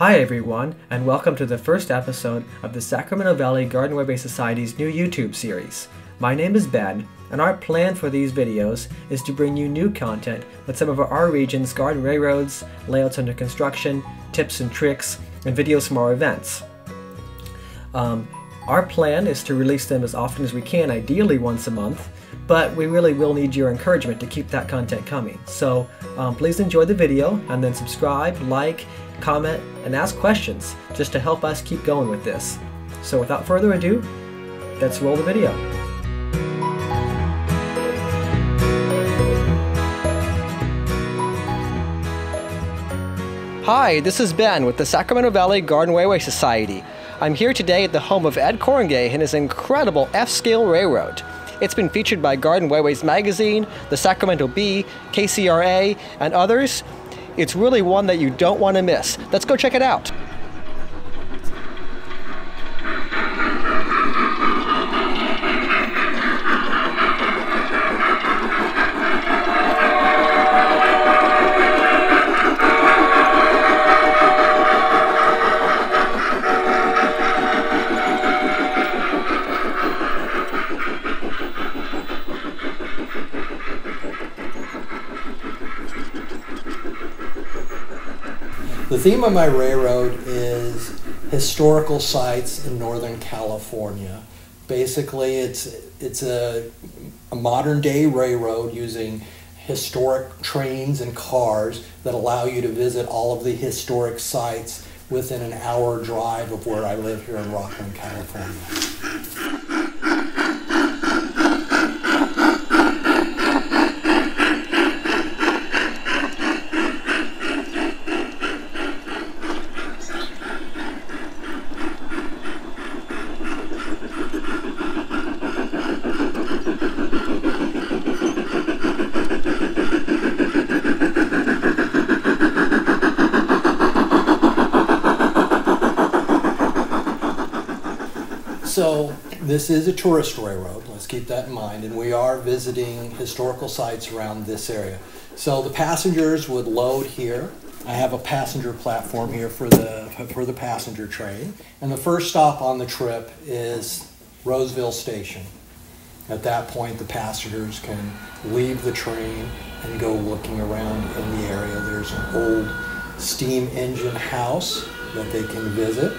Hi, everyone, and welcome to the first episode of the Sacramento Valley Garden Railway Society's new YouTube series. My name is Ben, and our plan for these videos is to bring you new content with some of our region's garden railroads, layouts under construction, tips and tricks, and videos from our events. Um, our plan is to release them as often as we can, ideally once a month, but we really will need your encouragement to keep that content coming. So um, please enjoy the video and then subscribe, like, comment, and ask questions just to help us keep going with this. So without further ado, let's roll the video. Hi, this is Ben with the Sacramento Valley Garden Railway Society. I'm here today at the home of Ed Kornegay and his incredible F-Scale Railroad. It's been featured by Garden Railways Magazine, the Sacramento Bee, KCRA, and others. It's really one that you don't want to miss. Let's go check it out. Theme of my railroad is historical sites in Northern California. Basically, it's it's a, a modern day railroad using historic trains and cars that allow you to visit all of the historic sites within an hour drive of where I live here in Rocklin, California. So this is a tourist railroad. Let's keep that in mind, and we are visiting historical sites around this area. So the passengers would load here. I have a passenger platform here for the for the passenger train, and the first stop on the trip is Roseville Station. At that point, the passengers can leave the train and go looking around in the area. There's an old steam engine house that they can visit.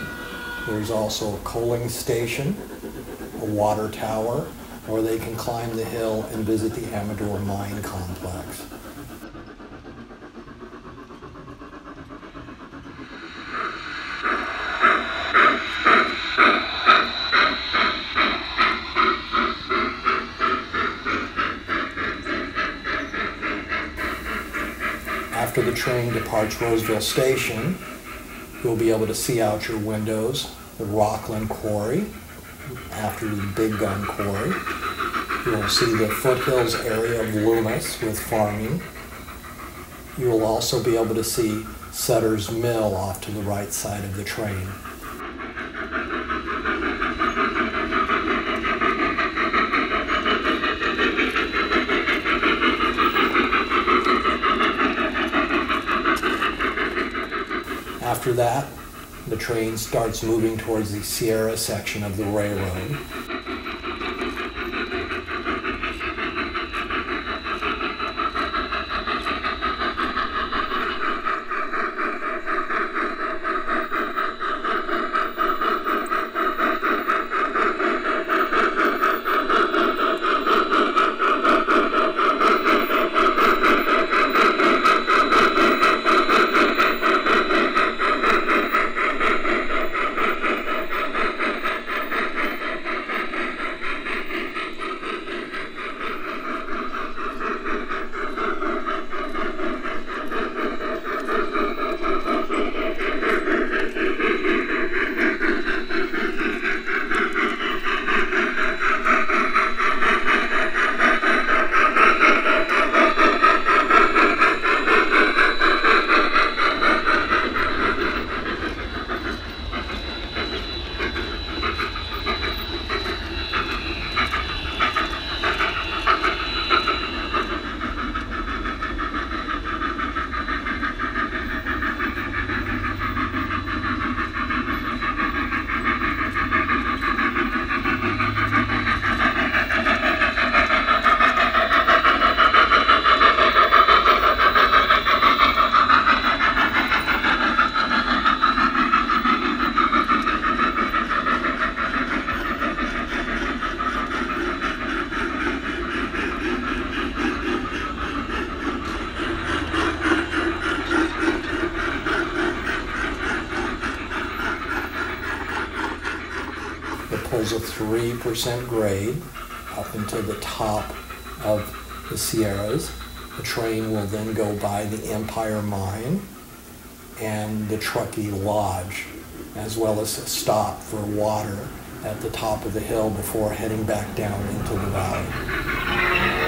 There's also a coaling station, a water tower, or they can climb the hill and visit the Amador Mine Complex. After the train departs Roseville Station, you'll be able to see out your windows the Rocklin Quarry after the Big Gun Quarry. You'll see the foothills area of Loomis with farming. You'll also be able to see Sutter's Mill off to the right side of the train. After that, the train starts moving towards the Sierra section of the railroad. 3% grade up into the top of the Sierras. The train will then go by the Empire Mine and the Truckee Lodge, as well as a stop for water at the top of the hill before heading back down into the valley.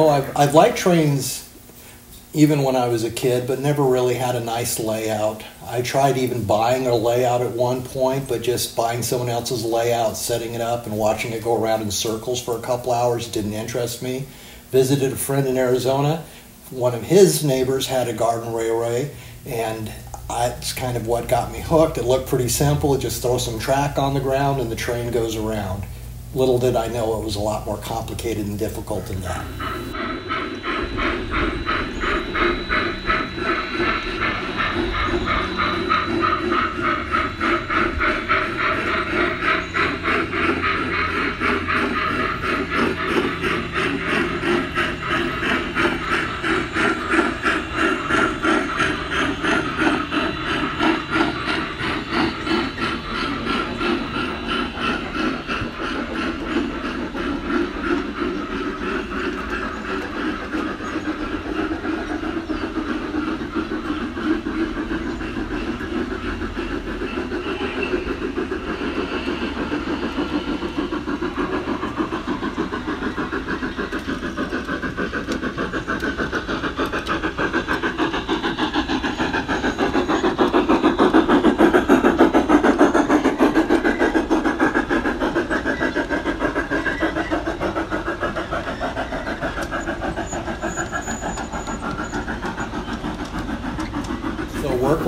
So I've, I've liked trains even when I was a kid, but never really had a nice layout. I tried even buying a layout at one point, but just buying someone else's layout, setting it up, and watching it go around in circles for a couple hours didn't interest me. Visited a friend in Arizona. One of his neighbors had a garden railway, and that's kind of what got me hooked. It looked pretty simple. It just throw some track on the ground and the train goes around. Little did I know it was a lot more complicated and difficult than that.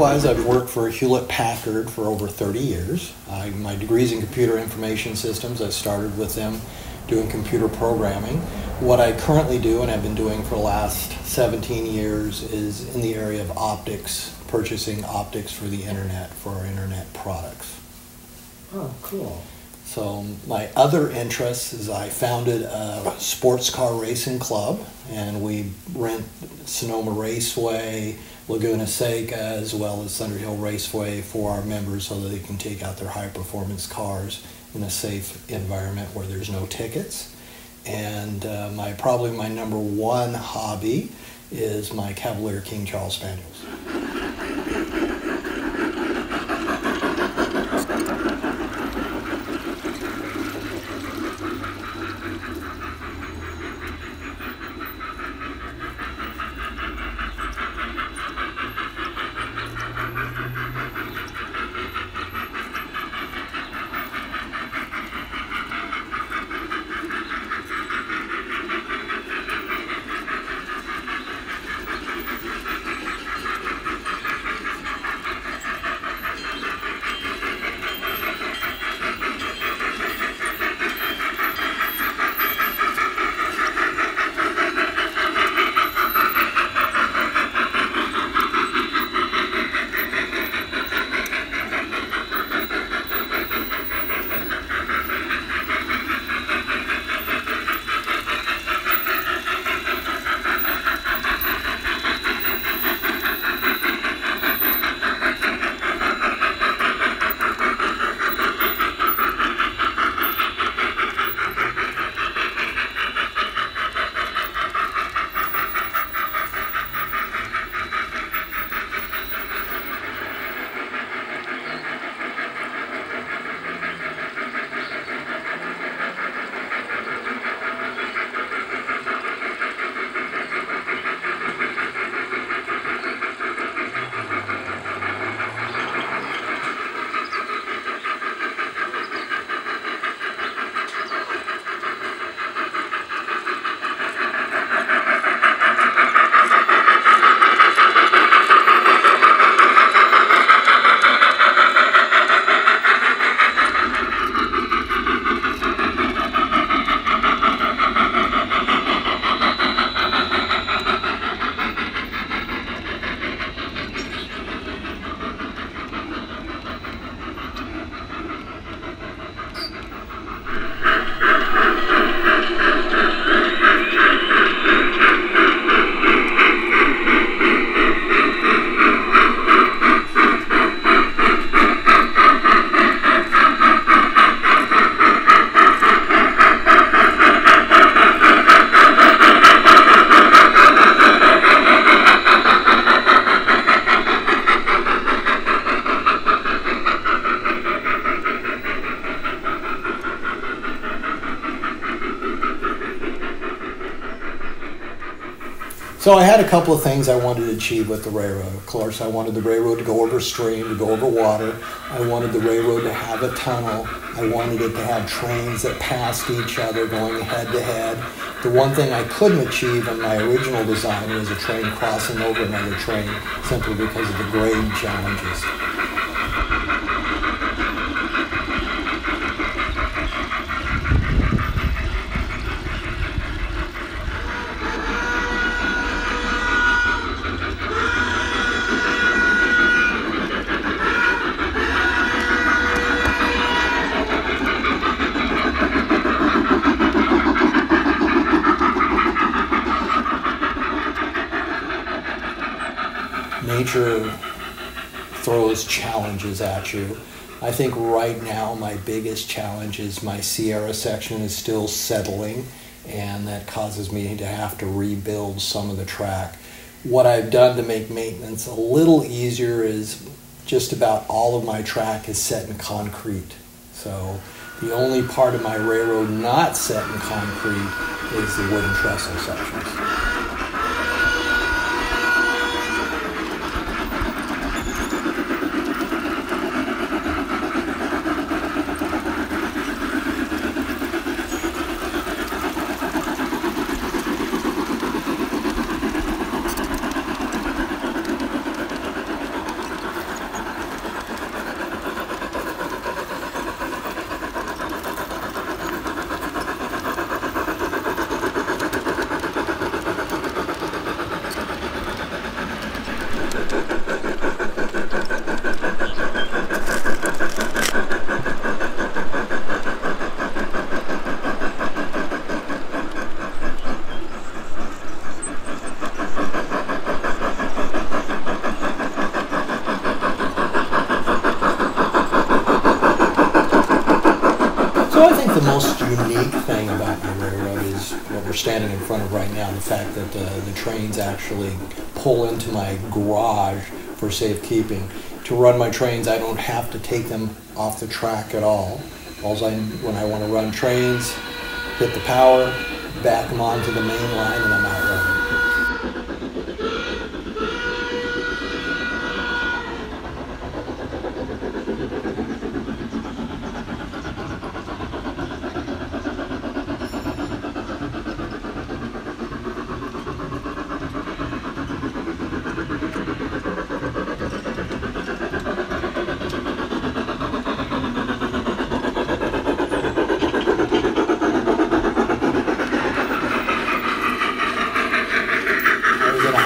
Work-wise, I've worked for Hewlett Packard for over 30 years. I, my degrees in computer information systems. I started with them doing computer programming. What I currently do, and I've been doing for the last 17 years, is in the area of optics, purchasing optics for the internet for our internet products. Oh, cool. So my other interest is I founded a sports car racing club, and we rent Sonoma Raceway, Laguna Seca, as well as Thunderhill Raceway for our members, so that they can take out their high performance cars in a safe environment where there's no tickets. And uh, my probably my number one hobby is my Cavalier King Charles Spaniels. Couple of things I wanted to achieve with the railroad. Of course, I wanted the railroad to go over stream, to go over water. I wanted the railroad to have a tunnel. I wanted it to have trains that passed each other going head to head. The one thing I couldn't achieve in my original design was a train crossing over another train simply because of the grade challenges. Nature throws challenges at you. I think right now my biggest challenge is my Sierra section is still settling, and that causes me to have to rebuild some of the track. What I've done to make maintenance a little easier is just about all of my track is set in concrete. So the only part of my railroad not set in concrete is the wooden trestle sections. Standing in front of right now, the fact that uh, the trains actually pull into my garage for safekeeping. To run my trains, I don't have to take them off the track at all. All I, when I want to run trains, hit the power, back them onto the main line, and I'm out running.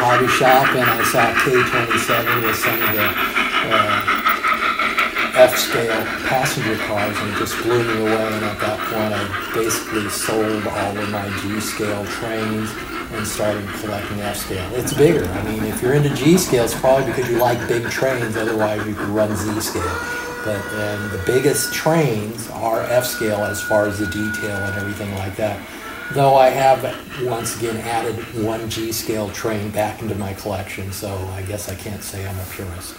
hobby shop and I saw K27 with some of the uh, F-scale passenger cars and it just blew me away and at that point I basically sold all of my G-scale trains and started collecting F-scale. It's bigger. I mean, if you're into G-scale, it's probably because you like big trains. Otherwise, you could run Z-scale. But and the biggest trains are F-scale as far as the detail and everything like that. Though I have once again added one G scale train back into my collection, so I guess I can't say I'm a purist.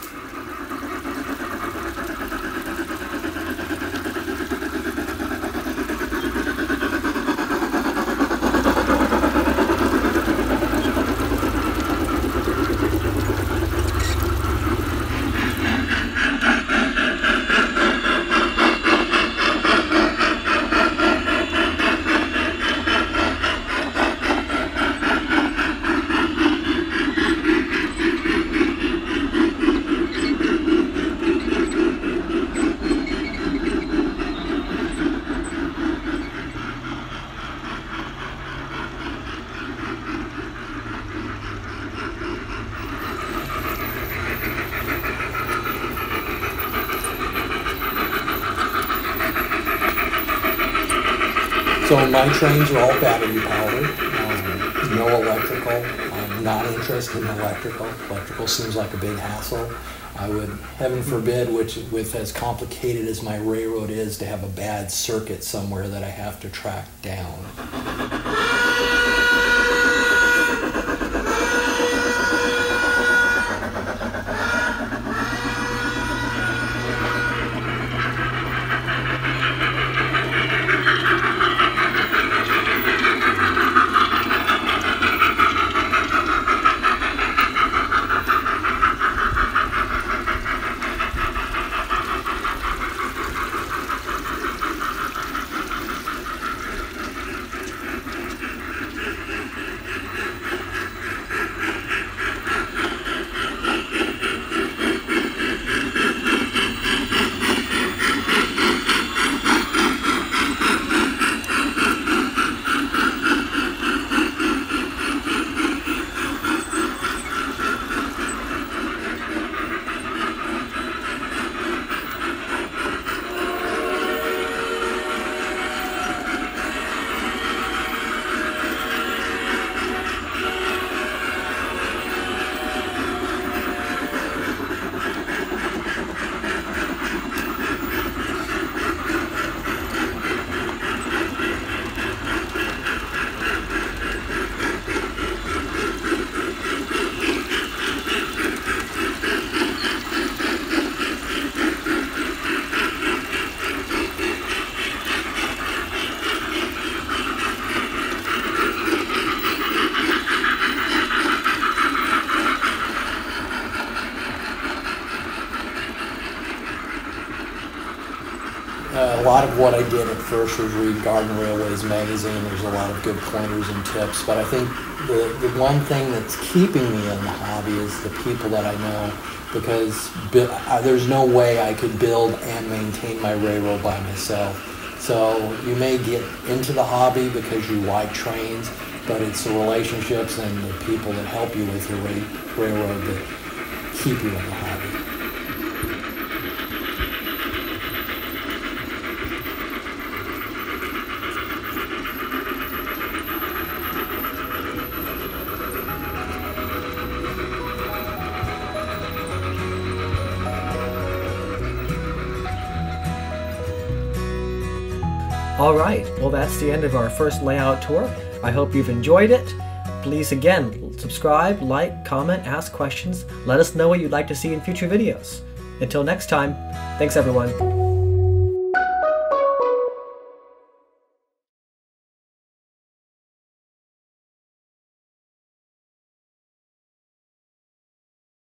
So my trains are all battery powered, um, no electrical. I'm not interested in electrical. Electrical seems like a big hassle. I would, heaven forbid, which with as complicated as my railroad is, to have a bad circuit somewhere that I have to track down. Lot of what I did at first was read Garden Railways magazine. There's a lot of good pointers and tips, but I think the, the one thing that's keeping me in the hobby is the people that I know because there's no way I could build and maintain my railroad by myself. So you may get into the hobby because you like trains, but it's the relationships and the people that help you with your railroad that keep you in Alright, well that's the end of our first layout tour. I hope you've enjoyed it. Please again, subscribe, like, comment, ask questions. Let us know what you'd like to see in future videos. Until next time, thanks everyone.